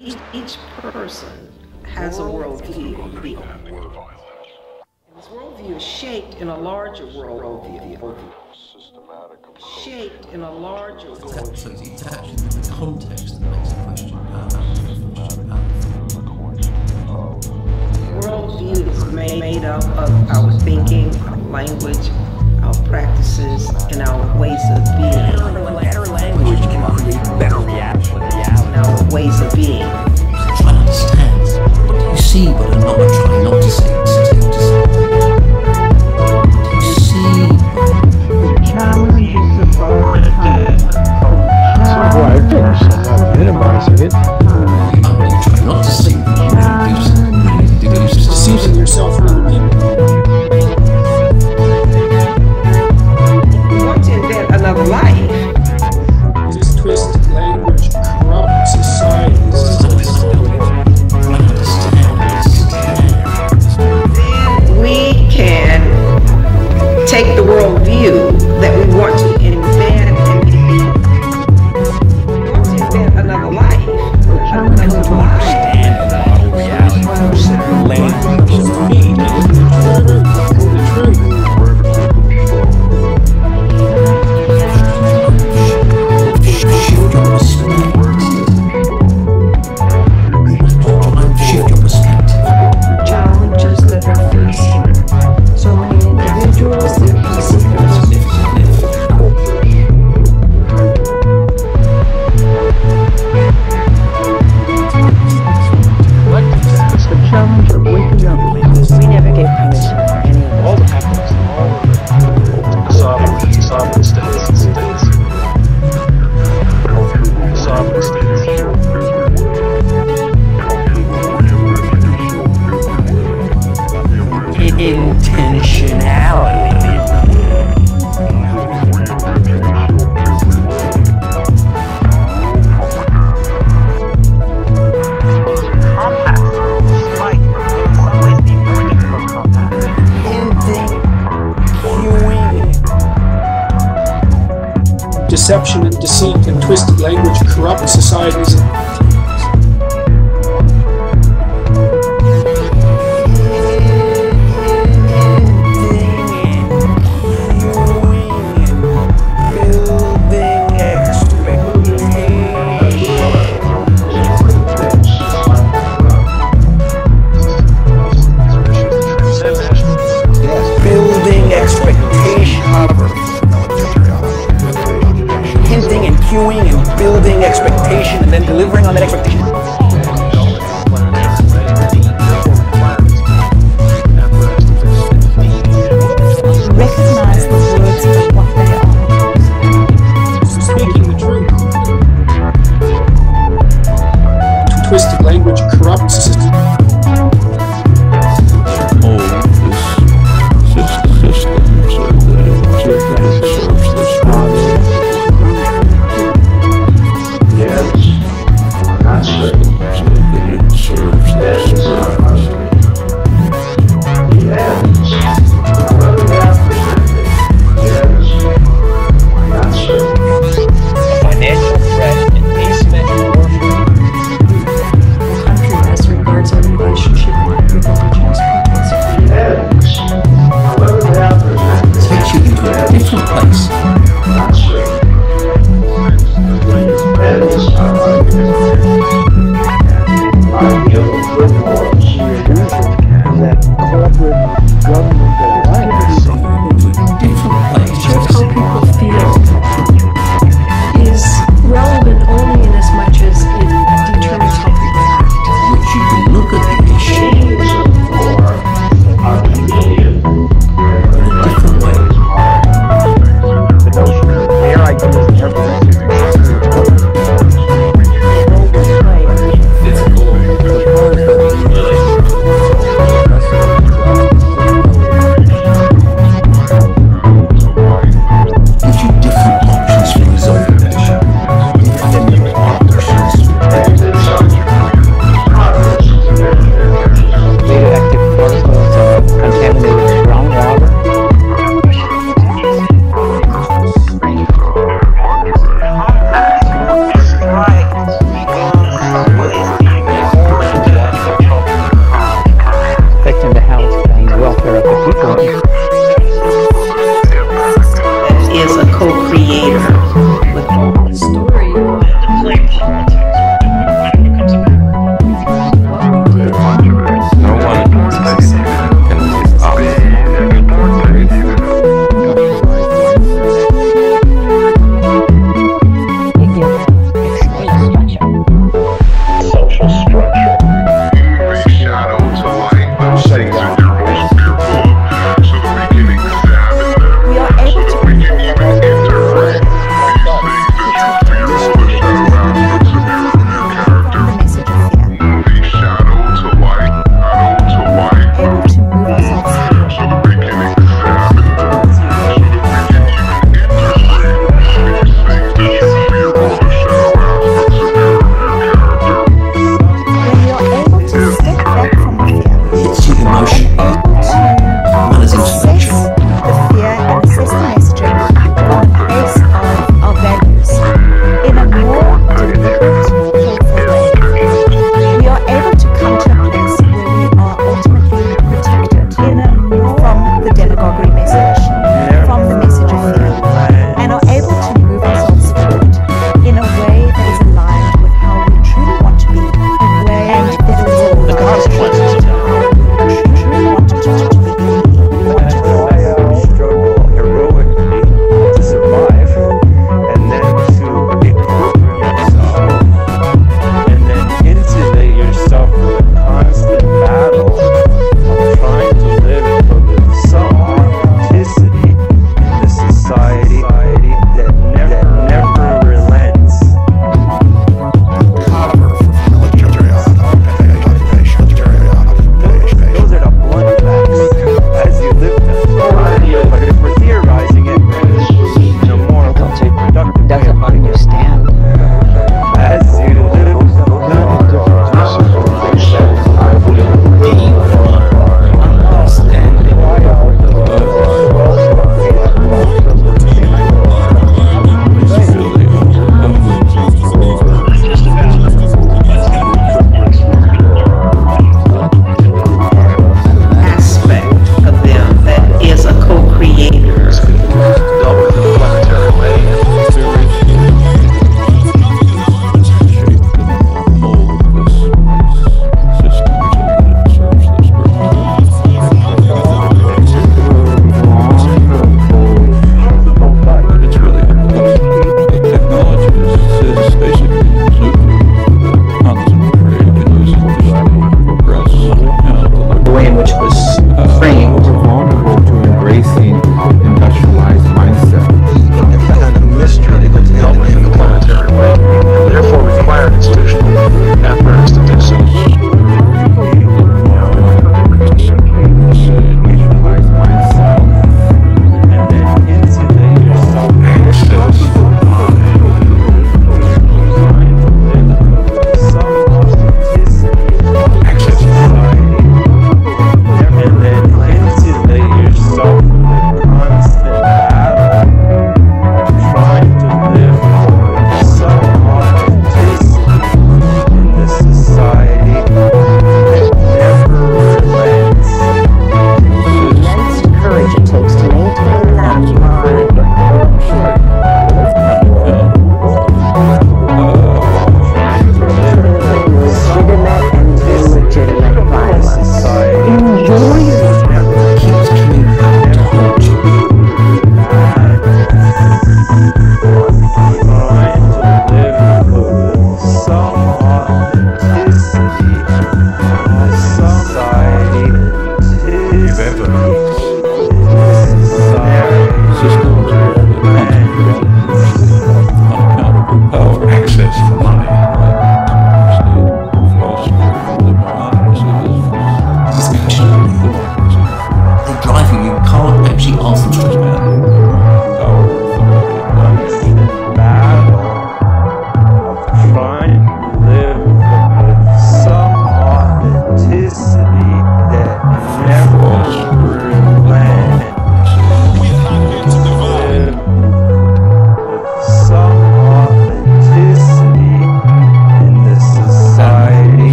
Each, each person has a worldview. And this worldview is shaped in a larger worldview. Shaped in a larger worldview. So it's actually the context that makes the question powerful. Worldview is made, made up of our thinking, our language, our practices, and our ways of being. Better language can create better reaction. And our ways of being. Try to understand what do you see but are not trying not to see. It's not to see. What do you see? minimizing it. Oh, you try not to language corrupt societies. Delivering on that expectation.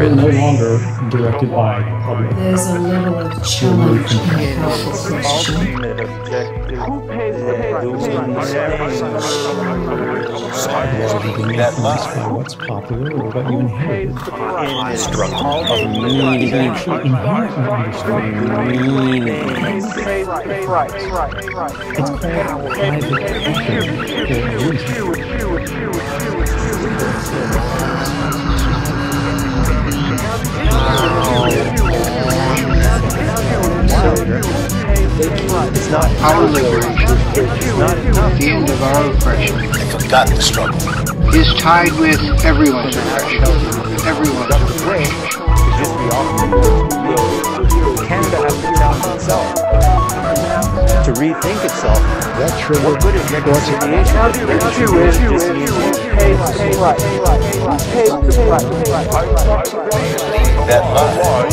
It's really no longer directed by public. There's a level of challenge in the question. That for what's popular or what you inherit. Struggle of meaning. Actually inherently understand. Meaning. It's called private It's not our liberation. The end of our oppression They've forgotten the struggle. is tied with everyone's oppression. Everyone's oppression. Canada has to be challenge itself. To rethink itself. That triggered thoughts of That lie.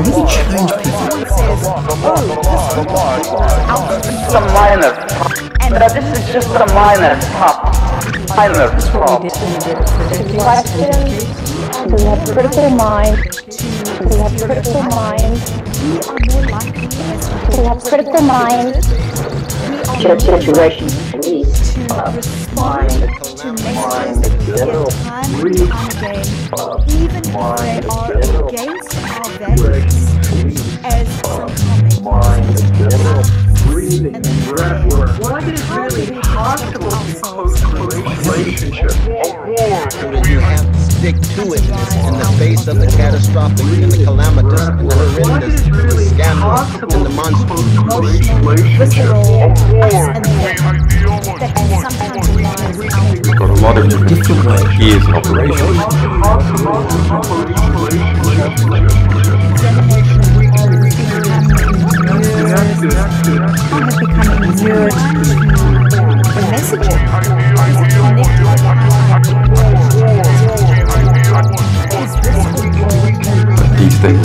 Really change people. a minor. And this is just a minor top minor top questions, we have critical mind, we have critical mind, we have critical mind. to situations police to that time and time again, even if they are against our values, as some comments and then what is really possible You have to stick to it in the face of the catastrophic and the calamitous and the horrendous and the scandalous and the monstrous. We've got a lot of different ideas in operation. have become inured to the messaging.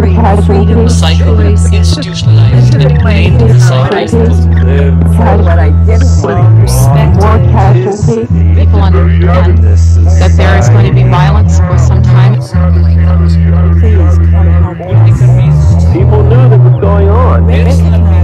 Harvard has freedom the cycle institutionalized and ingrained in the psyche. What I didn't know, respect more casualty. People understand that there is going to be violence for some time. People knew that was going on.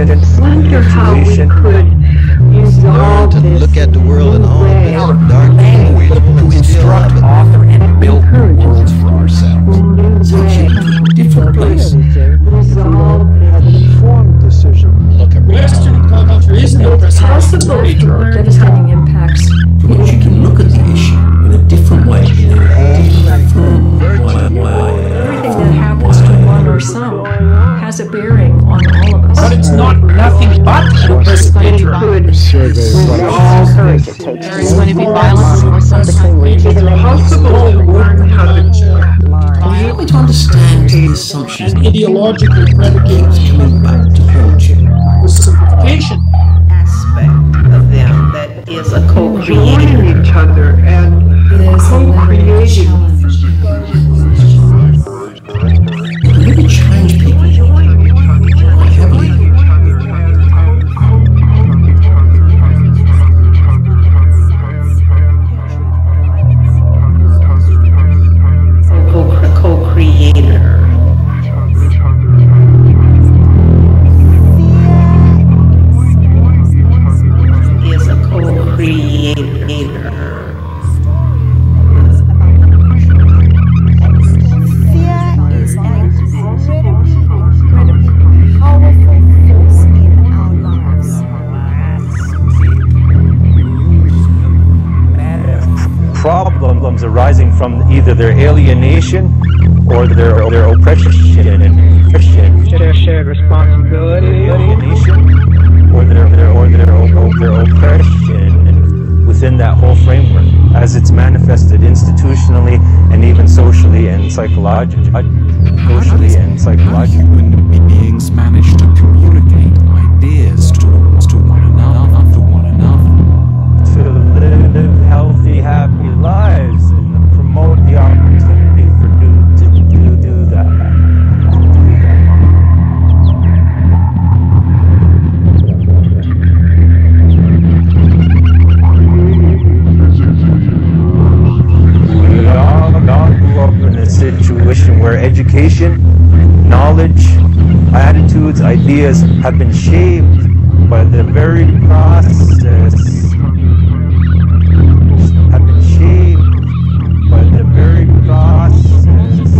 information, information. Learn to look at the world in all its dark language, to instruct. and ideological predicates coming back to culture. The simplification aspect of them that is a co-creating each other that whole framework as it's manifested institutionally and even socially and psychologically. Socially and psychologically. How human beings manage to communicate? situation where education, knowledge, attitudes, ideas have been shaped by the very process have been shaped by the very process.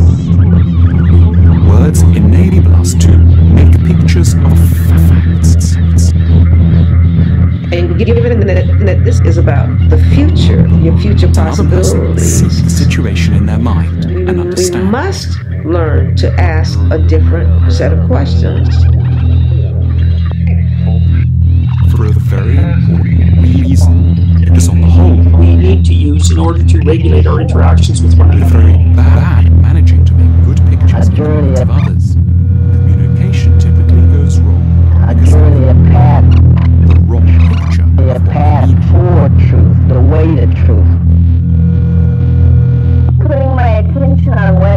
Words enable us to make pictures of facts. And given that, that this is about the future, your future possibilities. the situation in their mind must learn to ask a different set of questions. For a very important reason. It is on the whole we need to use in order to regulate our interactions with one another. very bad at managing to make good pictures in the minds of others. Communication typically goes wrong because the wrong picture of what we for truth, the way to truth. Putting my attention on what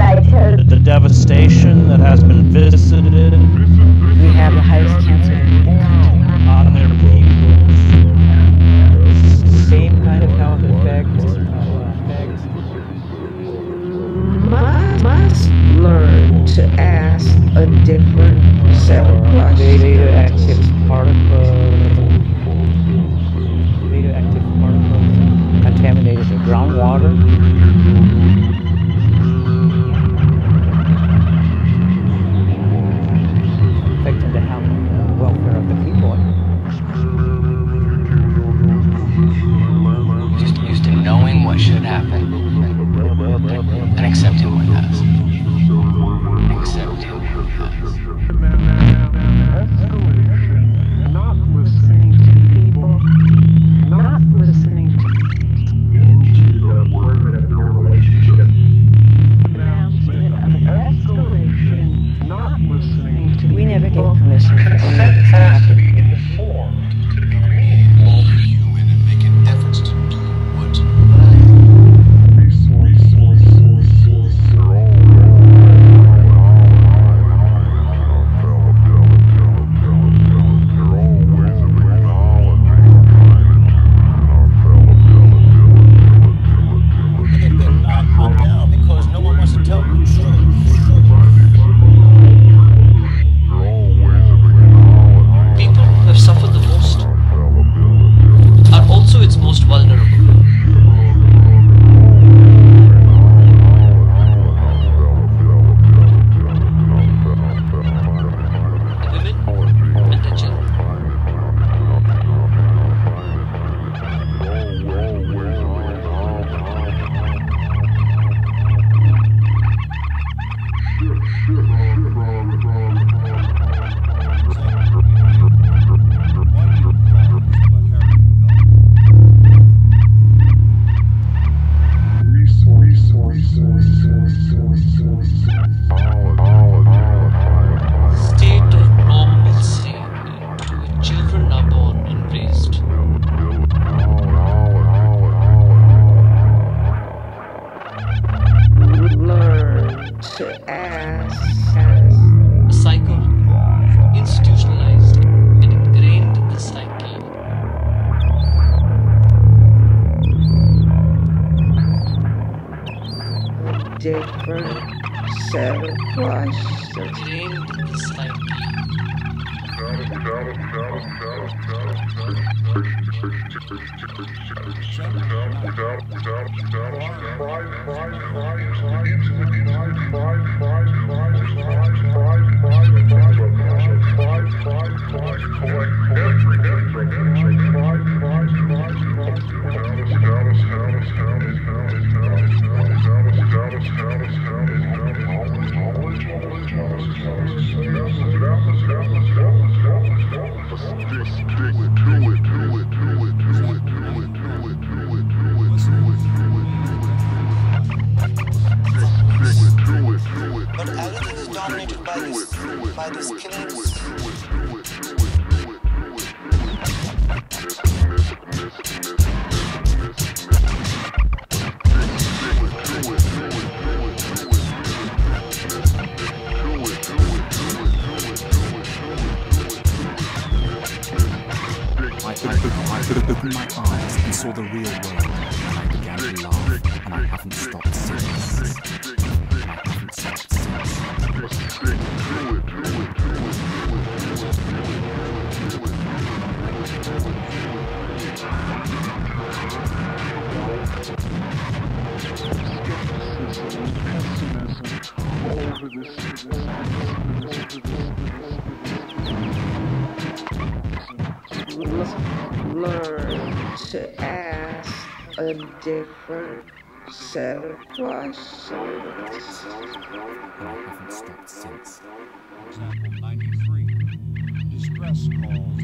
to ask. A cycle institutionalized and ingrained in the psyche. different set of questions. Ingrained in the psyche. But a different set of questions. Example 93. Distress calls.